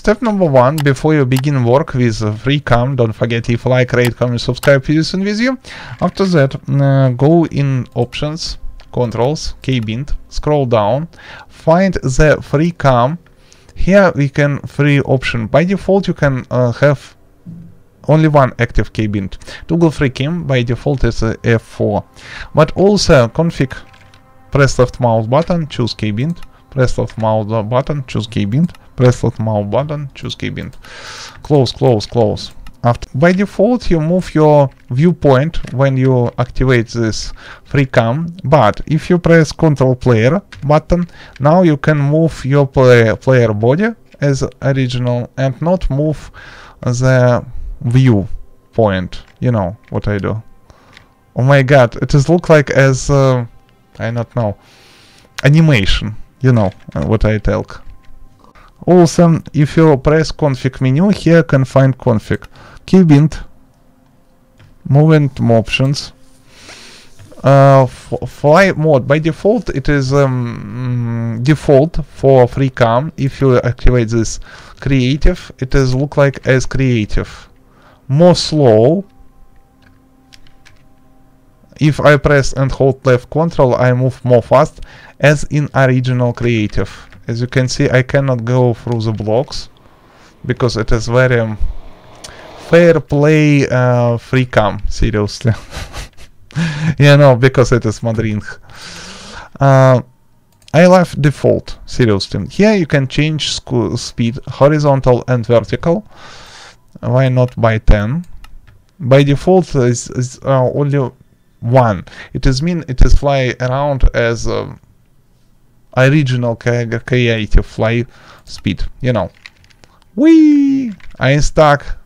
Step number one, before you begin work with FreeCam, don't forget if like, rate, comment, subscribe is with you. After that, uh, go in options, controls, keybind, scroll down, find the FreeCam. Here we can free option. By default, you can uh, have only one active keybind. Toggle FreeCam by default is uh, F4. But also config, press left mouse button, choose keybind, press left mouse button, choose keybind, press left mouse button, choose keybind. Close, close, close. After, by default, you move your viewpoint when you activate this FreeCam, but if you press Control Player button, now you can move your player, player body as original and not move the view point. You know what I do. Oh my god, it is look like as, uh, I don't know, animation. You know uh, what I talk. Also, if you press config menu, here can find config. Keybind, movement options, uh, fly mode by default it is um, default for FreeCam if you activate this creative it is look like as creative more slow if I press and hold left control I move more fast as in original creative. As you can see I cannot go through the blocks because it is very um, fair play uh, FreeCam seriously. You know because it is Madrid uh, I left default seriously. Here you can change speed horizontal and vertical. Why not by 10 by default is, is uh, only one. It is mean it is fly around as uh, original creative fly speed you know. We I stuck.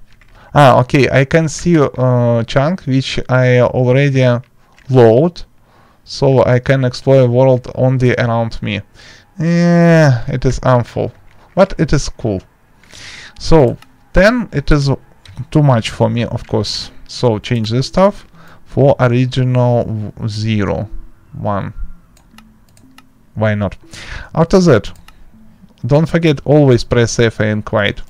Ah okay I can see a uh, chunk which I already load so I can explore world only around me. Yeah it is harmful but it is cool. So 10 it is too much for me of course. So change this stuff for original 0 1 why not? After that don't forget always press F and quiet.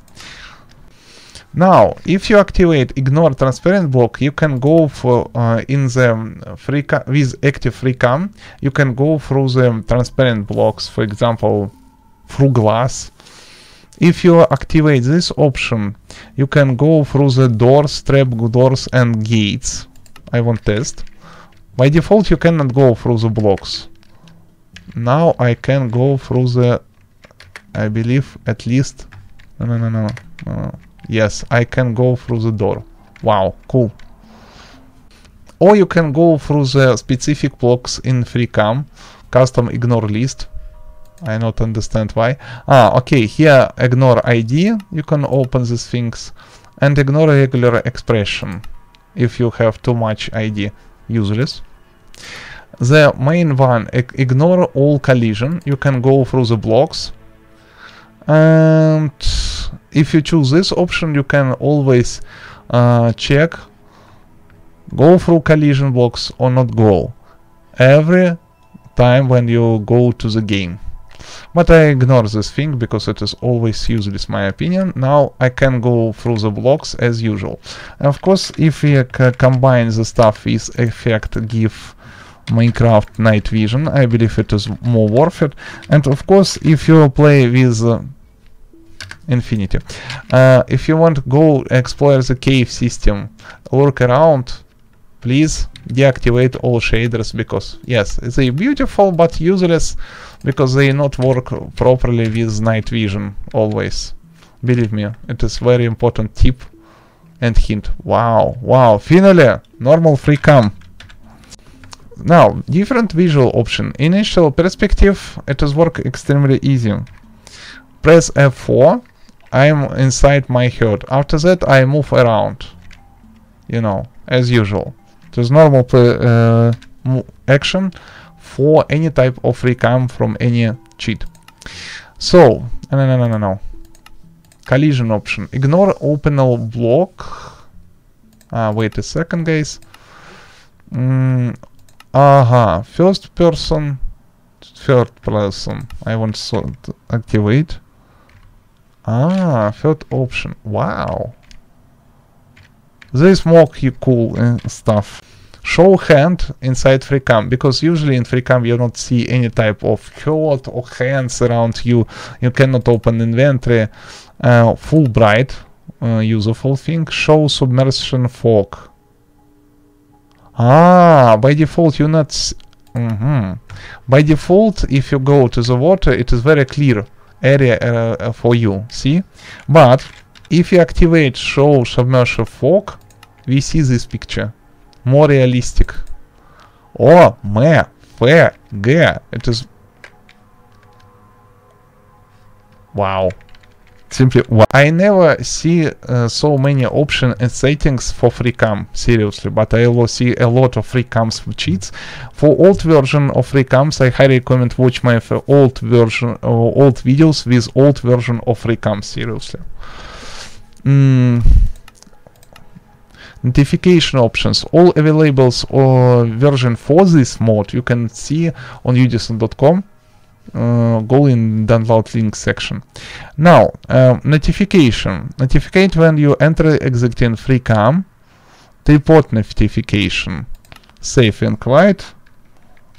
Now if you activate ignore transparent block you can go for uh, in the free with active FreeCam you can go through the transparent blocks for example through glass. If you activate this option, you can go through the doors, trap doors and gates. I want test. By default you cannot go through the blocks. Now I can go through the, I believe at least, no, no, no, no, no. Yes, I can go through the door. Wow, cool. Or you can go through the specific blocks in FreeCam, custom ignore list, I not understand why. Ah, okay, here ignore ID, you can open these things, and ignore regular expression if you have too much ID, useless. The main one, ignore all collision, you can go through the blocks, and if you choose this option, you can always uh, check go through collision blocks or not go every time when you go to the game. But I ignore this thing because it is always useless my opinion. Now I can go through the blocks as usual. And of course if we combine the stuff with effect give Minecraft night vision I believe it is more worth it. And of course if you play with uh, Infinity. Uh, if you want to go explore the cave system, look around, please deactivate all shaders because yes, they beautiful but useless because they not work properly with night vision always. Believe me, it is very important tip and hint. Wow, wow, finally, normal FreeCam. Now, different visual option. Initial perspective, it is work extremely easy. Press F4, I am inside my herd. After that, I move around. You know, as usual. Is normal uh, action for any type of FreeCam from any cheat. So, no, no, no, no, no. Collision option. Ignore openal block. Uh, wait a second, guys. Mm, aha, first person, third person. I want to activate. Ah, third option. Wow. There is more cu- cool uh, stuff. Show hand inside FreeCam because usually in FreeCam you don't see any type of HUD or hands around you. You cannot open inventory. Uh, FullBright, uh, useful thing. Show submersion fog. Ah, by default you not. s- Mhm. By default, if you go to the water, it is very clear area uh, uh, for you. See, but if you activate show submersion fog, we see this picture more realistic. О, М, Ф, Г. It is. Wow. Simply wow. I never see uh, so many options and settings for FreeCam, seriously, but I will see a lot of FreeCams cheats. For old version of FreeCams, I highly recommend watch my f- old version, uh, old videos with old version of FreeCam, seriously. Mm. Notification options. All available uh, version for this mode you can see on udisen.com. Uh, go in download link section. Now, um, notification. Notificate when you enter exit in FreeCam. Report notification. Safe and quiet.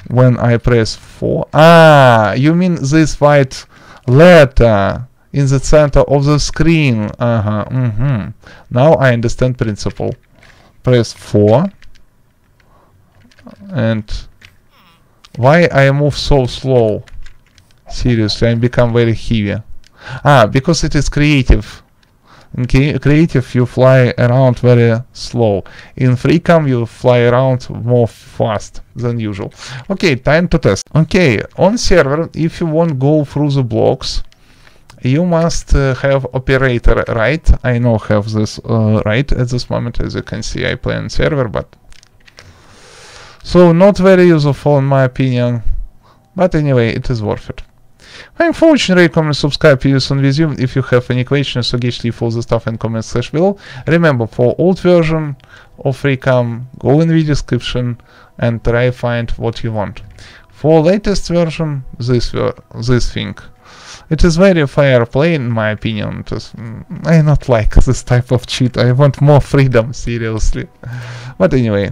When I press 4. Ah, you mean this white letter in the center of the screen. Uh-huh. hmm Now I understand principle. Press 4. And why I move so slow? Seriously, I become very heavy. Ah, because it is creative. In creative, you fly around very slow. In FreeCam, you fly around more fast than usual. Okay, time to test. Okay, on server, if you want go through the blocks, you must uh, have operator right. I know have this uh, right at this moment. As you can see, I play on server, but so not very useful in my opinion. But anyway, it is worth it. For watching, rate, comment, subscribe, videos on resume. If you have any questions, so get leave all the stuff in comments slash below. Remember, for old version of FreeCam, go in the description and try find what you want. For latest version, this this thing. It is very fair play in my opinion. Is, mm, I not like this type of cheat. I want more freedom, seriously. But anyway,